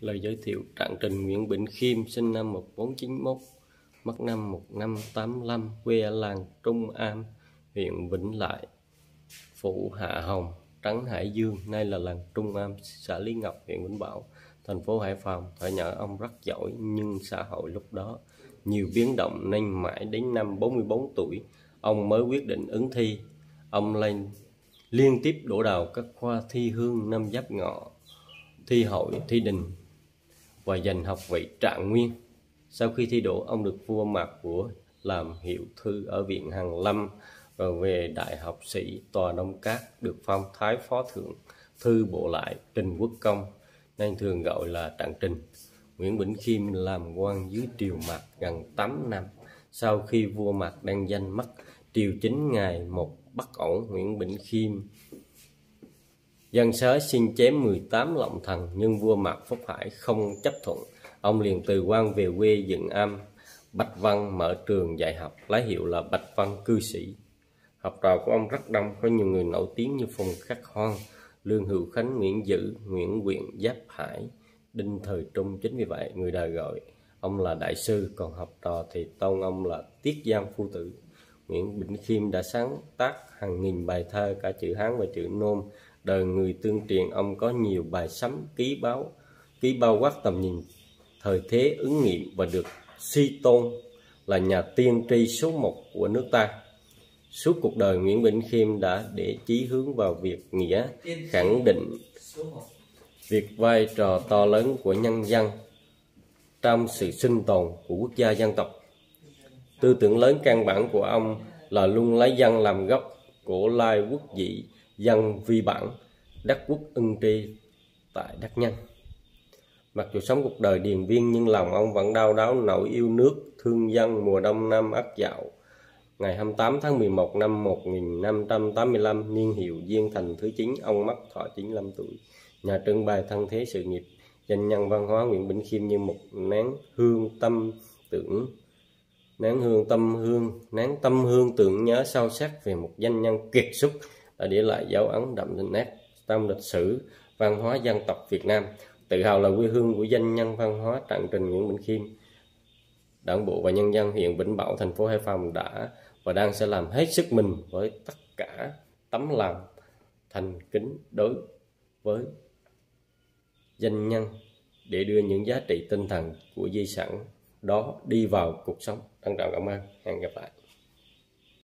Lời giới thiệu Trạng Trình Nguyễn Bỉnh Khiêm sinh năm 1491, mất năm 1585, quê ở làng Trung Am, huyện Vĩnh Lại, phủ Hạ Hồng, Trắng Hải Dương, nay là làng Trung Am, xã Lý Ngọc, huyện Vĩnh Bảo, thành phố Hải Phòng. Thời nhỏ ông rất giỏi nhưng xã hội lúc đó nhiều biến động nên mãi đến năm 44 tuổi, ông mới quyết định ứng thi. Ông lên liên tiếp đổ đầu các khoa thi hương năm giáp ngọ, thi hội, thi đình và giành học vị trạng nguyên. Sau khi thi đỗ, ông được vua Mạc của làm hiệu thư ở viện Hàn Lâm, rồi về đại học sĩ tòa Đông Cát được phong thái phó thượng thư bộ lại Trình Quốc Công, nên thường gọi là Trạng Trình. Nguyễn Bỉnh Khiêm làm quan dưới triều Mạc gần 8 năm. Sau khi vua Mạc đang danh mất, triều chính ngày một bắt ổn Nguyễn Bỉnh Khiêm Dân sớ xin chém 18 lộng thần nhưng vua Mạc Phúc Hải không chấp thuận. Ông liền từ quan về quê dựng am, Bạch Văn mở trường dạy học, lấy hiệu là Bạch Văn cư sĩ. Học trò của ông rất đông, có nhiều người nổi tiếng như Phùng Khắc Hoan, Lương Hữu Khánh, Nguyễn Dữ, Nguyễn Quyện, Giáp Hải, Đinh Thời Trung. Chính vì vậy, người đời gọi ông là đại sư, còn học trò thì tôn ông là Tiết Giang Phu Tử. Nguyễn Bỉnh Khiêm đã sáng tác hàng nghìn bài thơ cả chữ Hán và chữ Nôm, đời người tương truyền, ông có nhiều bài sấm, ký báo, ký bao quát tầm nhìn, thời thế ứng nghiệm và được suy tôn là nhà tiên tri số một của nước ta. Suốt cuộc đời, Nguyễn Bỉnh Khiêm đã để chí hướng vào việc nghĩa, khẳng định việc vai trò to lớn của nhân dân trong sự sinh tồn của quốc gia dân tộc. Tư tưởng lớn căn bản của ông là luôn lấy dân làm gốc của lai quốc dị dân vi bản đắc quốc ưng tri tại đắc nhân. Mặc dù sống cuộc đời điền viên, nhưng lòng ông vẫn đau đáu nỗi yêu nước, thương dân mùa đông năm ất dạo. Ngày 28 tháng 11 năm 1585 niên hiệu Diên Thành thứ 9 ông mất thọ 95 tuổi. Nhà trưng bày thân thế sự nghiệp, danh nhân văn hóa Nguyễn Bỉnh Khiêm như một nén hương tâm tưởng, nén hương tâm hương, nén tâm hương tưởng nhớ sâu sắc về một danh nhân kiệt xuất đã để lại dấu ấn đậm nét trong lịch sử văn hóa dân tộc Việt Nam, tự hào là quê hương của danh nhân văn hóa Trạng Trình Nguyễn Bình Khiêm. Đảng bộ và nhân dân huyện Vĩnh Bảo, thành phố Hải Phòng đã và đang sẽ làm hết sức mình với tất cả tấm lòng thành kính đối với danh nhân để đưa những giá trị tinh thần của di sản đó đi vào cuộc sống. Trân trọng cảm ơn. Hẹn gặp lại.